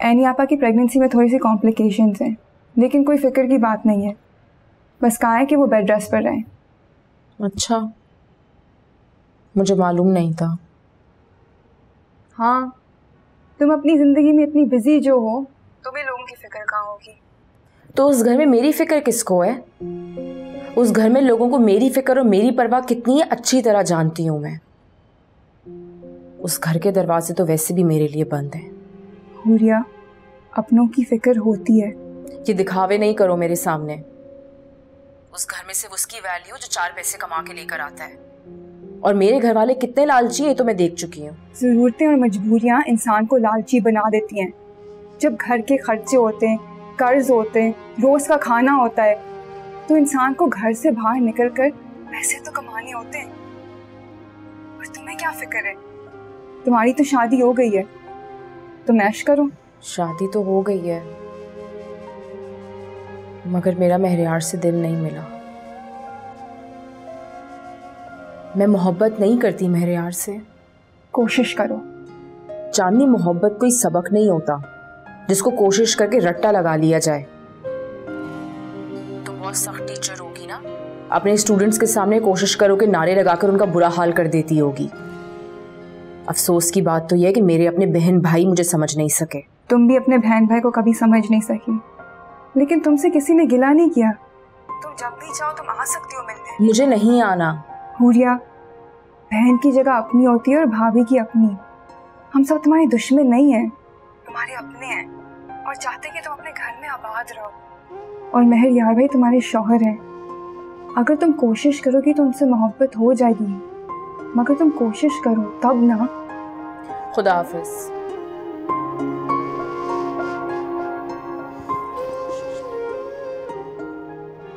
Any आपा की pregnancy में थोड़ी सी कॉम्प्लिकेशंस हैं लेकिन कोई फ़िक्र की बात नहीं है। बस कहा है कि वो बेड रेस्ट पर रहें। अच्छा। मुझे मालूम नहीं था। हाँ। तुम अपनी ज़िंदगी में इतनी बिज़ी जो हो तो भी लोगों की फ़िक्र कहाँ होगी? तो उस घर में मेरी फ़िक्र किसको है? उस घर में लोगों को मेरी फ़िक्र और मेरी परवाह कितनी अच्छी तरह जानती हूँ मैं। उस घर के दरवाजे तो वैसे भी मेरे लिए बंद हैं। हुरिया अपनों की फ़िक्र होती है। ये दिखावे नहीं करो मेरे सामने। उस घर में सिर्फ़ उसकी वैल्यू जो चार पैसे कमा के लेकर आता है। और मेरे घर वाले कितने लालची हैं तो मैं देख चुकी हूँ। ज़रूरतें और मजबूरियाँ इंसान को लालची बना देती हैं। जब घर के खर्चे होते हैं कर्ज होते हैं रोज़ का खाना होता है तो इंसान को घर से बाहर निकल कर पैसे तो कमाने होते हैं। और तुम्हें क्या फ़िक्र है? तुम्हारी तो शादी हो गई है। तो मैश करो। शादी तो हो गई है मगर मेरा महरियार से दिल नहीं मिला। मैं मोहब्बत नहीं करती महरियार से। कोशिश करो। चांदनी मोहब्बत कोई सबक नहीं होता जिसको कोशिश करके रट्टा लगा लिया जाए। तो बहुत सख्त टीचर होगी ना? अपने स्टूडेंट्स के सामने कोशिश करो कि नारे लगाकर उनका बुरा हाल कर देती होगी। अफसोस की बात तो यह है कि मेरे अपने बहन भाई मुझे समझ नहीं सके। तुम भी अपने बहन भाई को कभी समझ नहीं सकी। लेकिन तुमसे किसी ने गिला नहीं किया। तुम जब भी चाहो तुम आ सकती हो मिलने। मुझे नहीं आना। हुरिया बहन की जगह अपनी होती है और भाभी की अपनी। हम सब तुम्हारे दुश्मन नहीं हैं तुम्हारे अपने हैं। और चाहते कि तुम अपने घर में आबाद रहो। और मेहर यार भाई तुम्हारे शौहर हैं। अगर तुम कोशिश करोगी तो उनसे मोहब्बत हो जाएगी। मगर तुम कोशिश करो तब ना। खुदा हाफिज़।